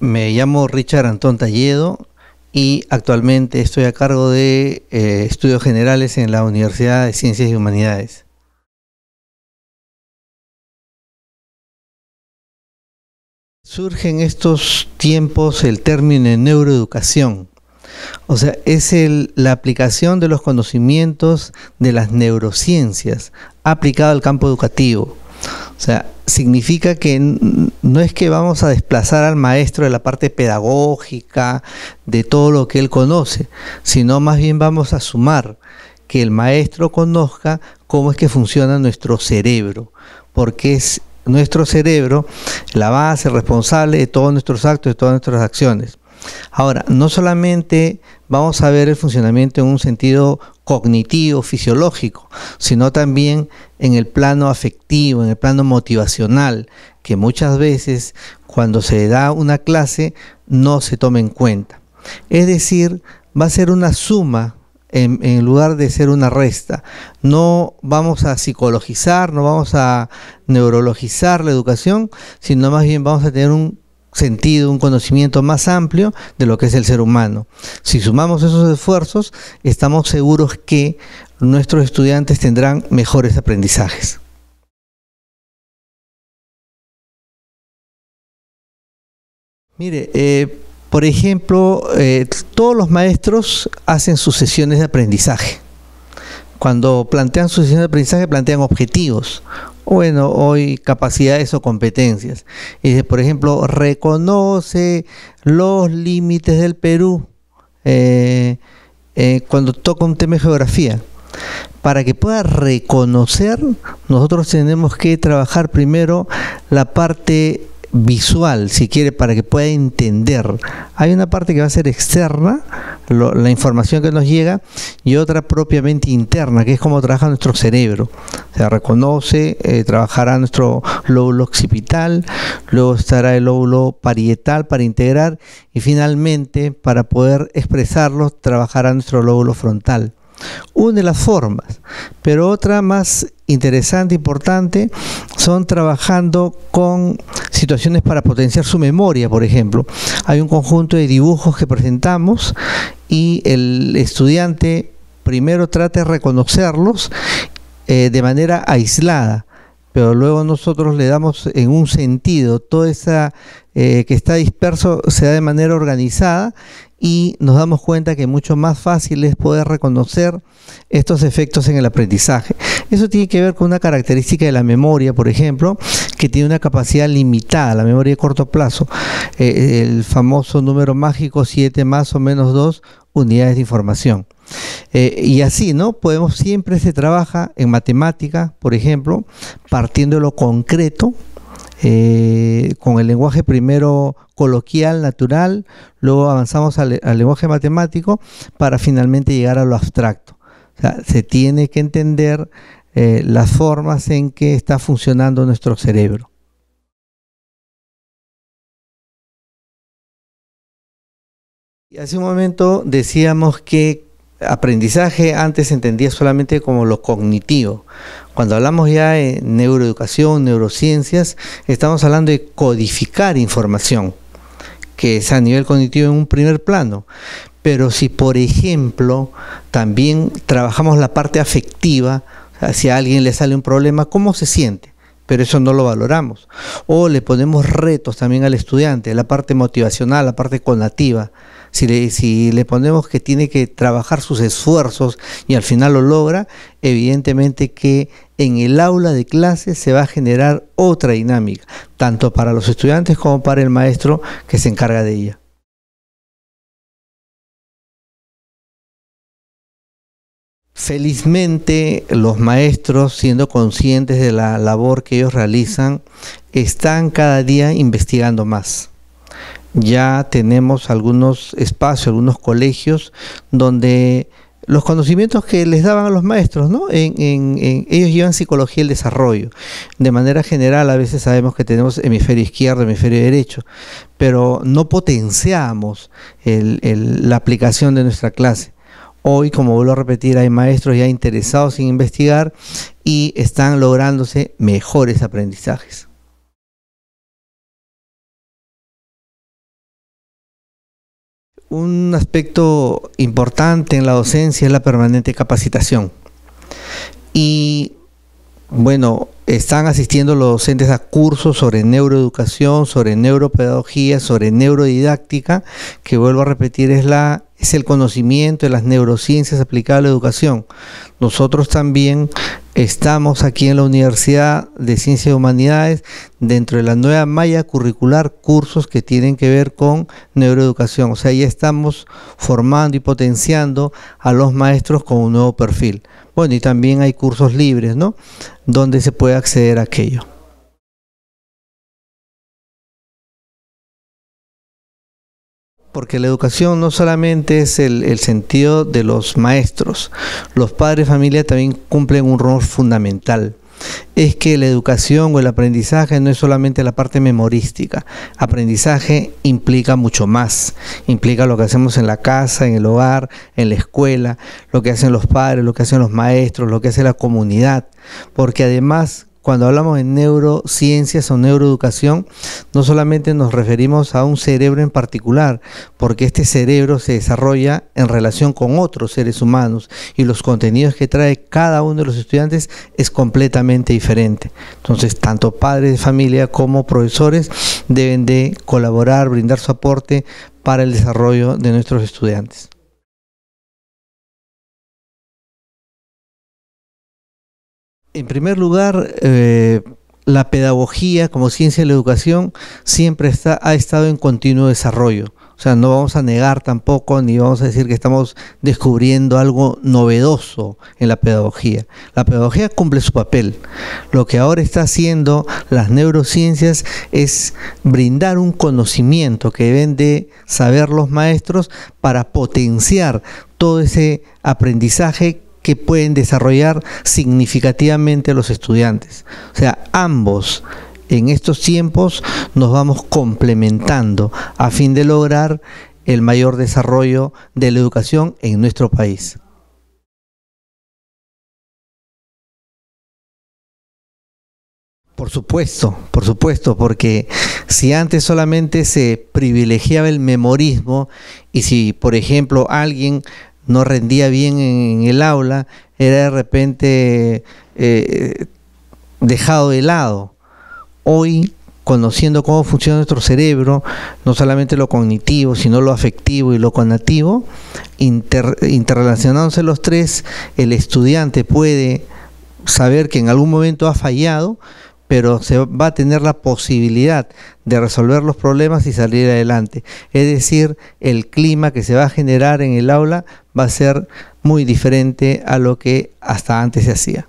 Me llamo Richard Antón Talledo y actualmente estoy a cargo de eh, estudios generales en la Universidad de Ciencias y Humanidades. Surge en estos tiempos el término neuroeducación. O sea, es la aplicación de los conocimientos de las neurociencias aplicado al campo educativo. O sea, significa que no es que vamos a desplazar al maestro de la parte pedagógica, de todo lo que él conoce, sino más bien vamos a sumar que el maestro conozca cómo es que funciona nuestro cerebro, porque es nuestro cerebro la base responsable de todos nuestros actos, de todas nuestras acciones. Ahora, no solamente vamos a ver el funcionamiento en un sentido cognitivo, fisiológico, sino también en el plano afectivo, en el plano motivacional, que muchas veces cuando se da una clase no se toma en cuenta. Es decir, va a ser una suma en, lugar de ser una resta. No vamos a psicologizar, no vamos a neurologizar la educación, sino más bien vamos a tener un sentido, un conocimiento más amplio de lo que es el ser humano. Si sumamos esos esfuerzos, estamos seguros que nuestros estudiantes tendrán mejores aprendizajes. Mire, eh, por ejemplo, eh, todos los maestros hacen sus sesiones de aprendizaje. Cuando plantean sus sesiones de aprendizaje, plantean objetivos. Bueno, hoy capacidades o competencias. Y por ejemplo, reconoce los límites del Perú eh, eh, cuando toca un tema de geografía. Para que pueda reconocer, nosotros tenemos que trabajar primero la parte visual, si quiere, para que pueda entender. Hay una parte que va a ser externa, la información que nos llega, y otra propiamente interna, que es cómo trabaja nuestro cerebro. Se reconoce, eh, trabajará nuestro lóbulo occipital, luego estará el lóbulo parietal para integrar, y finalmente, para poder expresarlo, trabajará nuestro lóbulo frontal una de las formas, pero otra más interesante, importante, son trabajando con situaciones para potenciar su memoria, por ejemplo. Hay un conjunto de dibujos que presentamos y el estudiante primero trata de reconocerlos eh, de manera aislada pero luego nosotros le damos en un sentido, todo esa eh, que está disperso se da de manera organizada y nos damos cuenta que mucho más fácil es poder reconocer estos efectos en el aprendizaje. Eso tiene que ver con una característica de la memoria, por ejemplo, que tiene una capacidad limitada, la memoria de corto plazo, eh, el famoso número mágico 7 más o menos 2 unidades de información. Eh, y así, ¿no? Podemos siempre se trabaja en matemática, por ejemplo, partiendo de lo concreto, eh, con el lenguaje primero coloquial, natural, luego avanzamos al, lenguaje matemático para finalmente llegar a lo abstracto. O sea, se tiene que entender eh, las formas en que está funcionando nuestro cerebro. Y hace un momento decíamos que aprendizaje antes se entendía solamente como lo cognitivo. Cuando hablamos ya de neuroeducación, neurociencias, estamos hablando de codificar información, que es a nivel cognitivo en un primer plano. Pero si, por ejemplo, también trabajamos la parte afectiva, si a alguien le sale un problema, ¿cómo se siente? pero eso no lo valoramos. O le ponemos retos también al estudiante, la parte motivacional, la parte conativa. Si le, si le ponemos que tiene que trabajar sus esfuerzos y al final lo logra, evidentemente que en el aula de clase se va a generar otra dinámica, tanto para los estudiantes como para el maestro que se encarga de ella. Felizmente los maestros, siendo conscientes de la labor que ellos realizan, están cada día investigando más. Ya tenemos algunos espacios, algunos colegios donde los conocimientos que les daban a los maestros, ¿no? ellos llevan psicología del desarrollo. De manera general, a veces sabemos que tenemos hemisferio izquierdo, hemisferio derecho, pero no potenciamos la aplicación de nuestra clase. Hoy, como vuelvo a repetir, hay maestros ya interesados en investigar y están lográndose mejores aprendizajes. un aspecto importante en la docencia es la permanente capacitación. Y bueno, están asistiendo los docentes a cursos sobre neuroeducación, sobre neuropedagogía, sobre neurodidáctica, que vuelvo a repetir es la es el conocimiento de las neurociencias aplicadas a la educación. Nosotros también estamos aquí en la Universidad de Ciencias y Humanidades dentro de la nueva malla curricular cursos que tienen que ver con neuroeducación. O sea, ya estamos formando y potenciando a los maestros con un nuevo perfil. Bueno, y también hay cursos libres, ¿no? Donde se puede acceder a aquello. Porque la educación no solamente es el, sentido de los maestros, los padres de familia también cumplen un rol fundamental es que la educación o el aprendizaje no es solamente la parte memorística. Aprendizaje implica mucho más. Implica lo que hacemos en la casa, en el hogar, en la escuela, lo que hacen los padres, lo que hacen los maestros, lo que hace la comunidad. Porque además cuando hablamos de neurociencias o neuroeducación, no solamente nos referimos a un cerebro en particular, porque este cerebro se desarrolla en relación con otros seres humanos y los contenidos que trae cada uno de los estudiantes es completamente diferente. Entonces, tanto padres de familia como profesores deben de colaborar, brindar su aporte para el desarrollo de nuestros estudiantes. En primer lugar, eh, la pedagogía como ciencia de la educación siempre está, ha estado en continuo desarrollo. O sea, no vamos a negar tampoco ni vamos a decir que estamos descubriendo algo novedoso en la pedagogía. La pedagogía cumple su papel. Lo que ahora está haciendo las neurociencias es brindar un conocimiento que deben de saber los maestros para potenciar todo ese aprendizaje que pueden desarrollar significativamente los estudiantes. O sea, ambos en estos tiempos nos vamos complementando a fin de lograr el mayor desarrollo de la educación en nuestro país. Por supuesto, por supuesto, porque si antes solamente se privilegiaba el memorismo y si, por ejemplo, alguien no rendía bien en el aula, era de repente eh, dejado de lado. Hoy, conociendo cómo funciona nuestro cerebro, no solamente lo cognitivo, sino lo afectivo y lo conativo, interrelacionándose los tres, el estudiante puede saber que en algún momento ha fallado, pero se va a tener la posibilidad de resolver los problemas y salir adelante. Es decir, el clima que se va a generar en el aula va a ser muy diferente a lo que hasta antes se hacía.